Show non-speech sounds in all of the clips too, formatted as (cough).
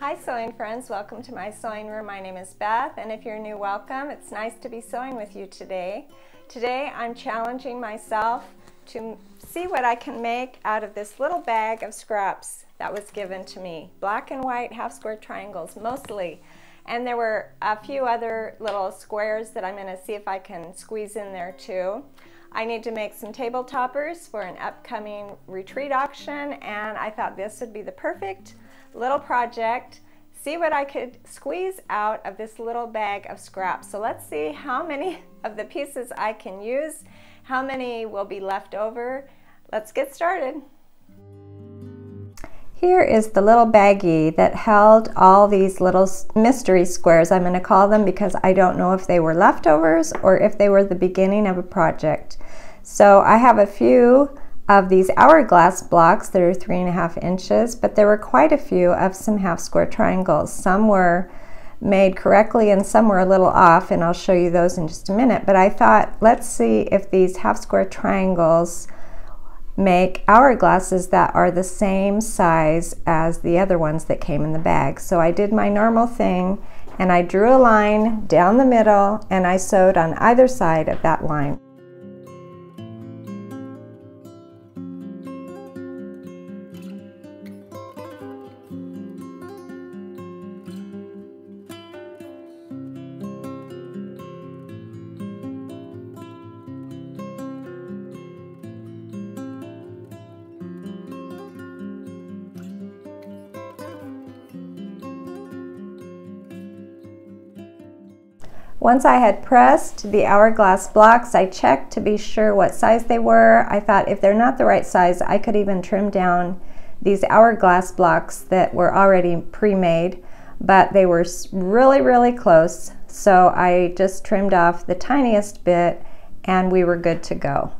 Hi sewing friends, welcome to my sewing room. My name is Beth and if you're new, welcome. It's nice to be sewing with you today. Today I'm challenging myself to see what I can make out of this little bag of scraps that was given to me. Black and white half square triangles mostly. And there were a few other little squares that I'm going to see if I can squeeze in there too. I need to make some table toppers for an upcoming retreat auction and I thought this would be the perfect little project, see what I could squeeze out of this little bag of scraps. So let's see how many (laughs) of the pieces I can use, how many will be left over. Let's get started. Here is the little baggie that held all these little mystery squares. I'm going to call them because I don't know if they were leftovers or if they were the beginning of a project. So I have a few of these hourglass blocks that are three and a half inches, but there were quite a few of some half square triangles. Some were made correctly and some were a little off, and I'll show you those in just a minute. But I thought, let's see if these half square triangles make hourglasses that are the same size as the other ones that came in the bag. So I did my normal thing and I drew a line down the middle and I sewed on either side of that line. Once I had pressed the hourglass blocks, I checked to be sure what size they were. I thought if they're not the right size, I could even trim down these hourglass blocks that were already pre-made, but they were really, really close. So I just trimmed off the tiniest bit and we were good to go.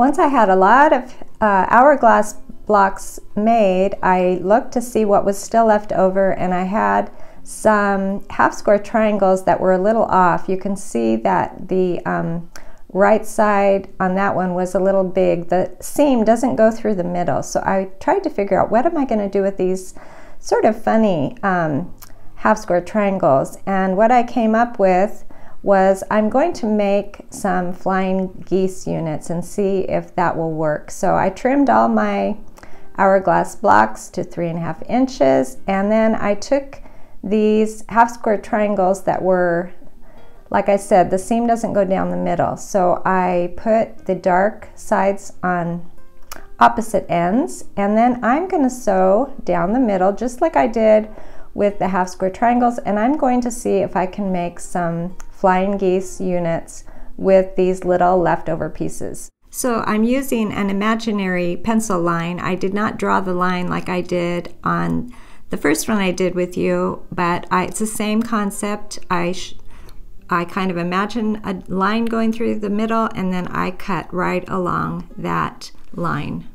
Once I had a lot of uh, hourglass blocks made, I looked to see what was still left over and I had some half square triangles that were a little off. You can see that the um, right side on that one was a little big. The seam doesn't go through the middle. So I tried to figure out what am I going to do with these sort of funny um, half square triangles. And what I came up with was I'm going to make some flying geese units and see if that will work. So I trimmed all my hourglass blocks to three and a half inches and then I took these half square triangles that were like I said the seam doesn't go down the middle so I put the dark sides on opposite ends and then I'm going to sew down the middle just like I did with the half square triangles and I'm going to see if I can make some flying geese units with these little leftover pieces. So I'm using an imaginary pencil line. I did not draw the line like I did on the first one I did with you, but I, it's the same concept. I, I kind of imagine a line going through the middle and then I cut right along that line.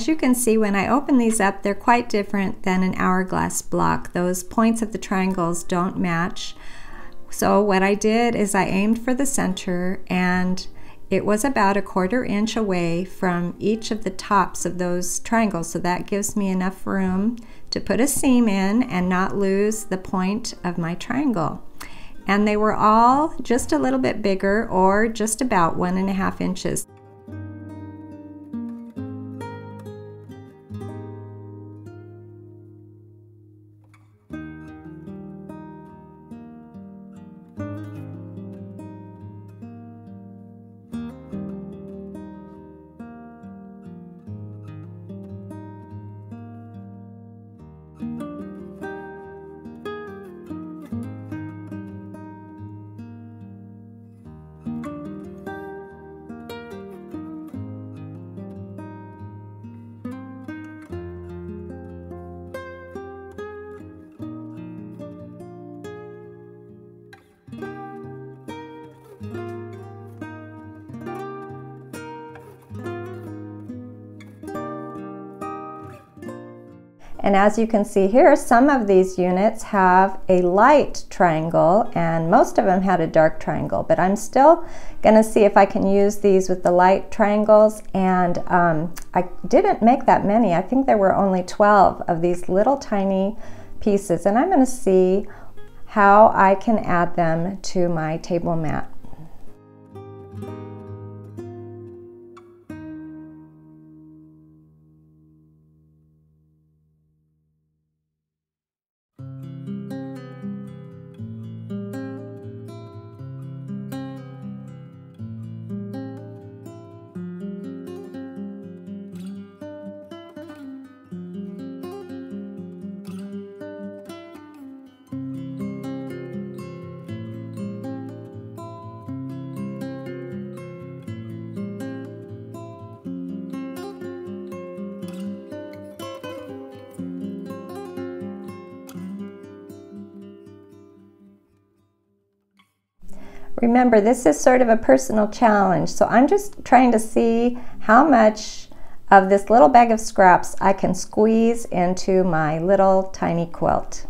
As you can see, when I open these up, they're quite different than an hourglass block. Those points of the triangles don't match. So what I did is I aimed for the center and it was about a quarter inch away from each of the tops of those triangles. So that gives me enough room to put a seam in and not lose the point of my triangle. And they were all just a little bit bigger or just about one and a half inches. And as you can see here, some of these units have a light triangle and most of them had a dark triangle, but I'm still gonna see if I can use these with the light triangles. And um, I didn't make that many. I think there were only 12 of these little tiny pieces. And I'm gonna see how I can add them to my table mat. Remember, this is sort of a personal challenge, so I'm just trying to see how much of this little bag of scraps I can squeeze into my little tiny quilt.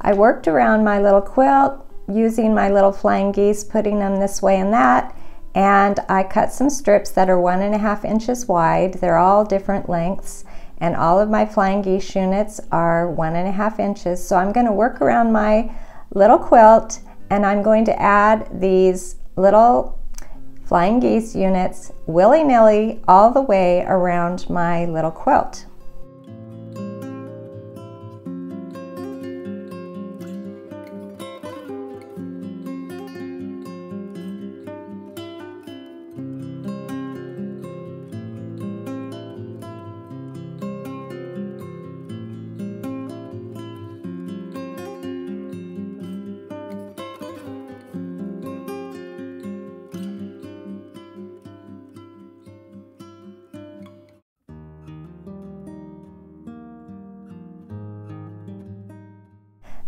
I worked around my little quilt using my little flying geese, putting them this way and that, and I cut some strips that are one and a half inches wide. They're all different lengths, and all of my flying geese units are one and a half inches. So I'm gonna work around my little quilt, and I'm going to add these little flying geese units willy-nilly all the way around my little quilt.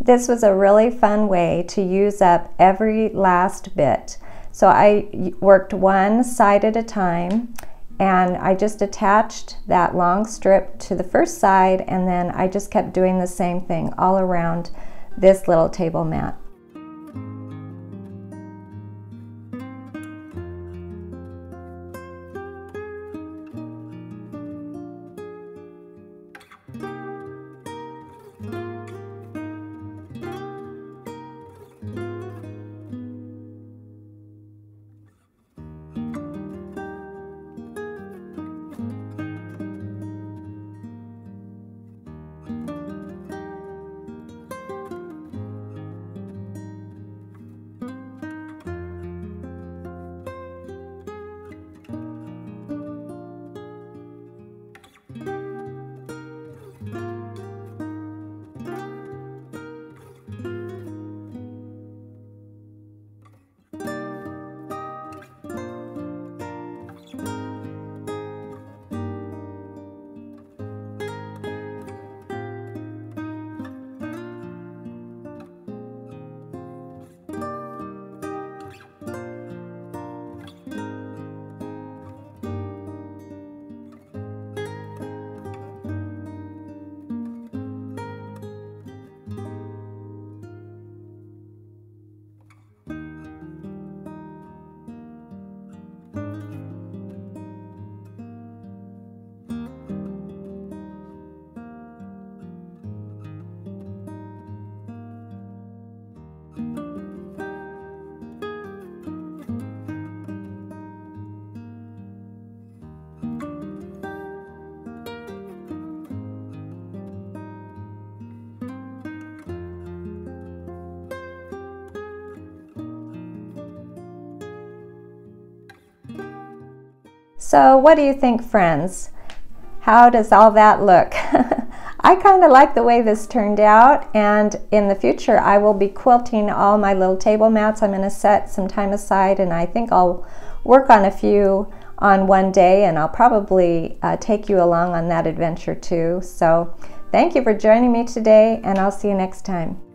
This was a really fun way to use up every last bit. So I worked one side at a time and I just attached that long strip to the first side and then I just kept doing the same thing all around this little table mat. So what do you think, friends? How does all that look? (laughs) I kind of like the way this turned out and in the future I will be quilting all my little table mats. I'm going to set some time aside and I think I'll work on a few on one day and I'll probably uh, take you along on that adventure too. So thank you for joining me today and I'll see you next time.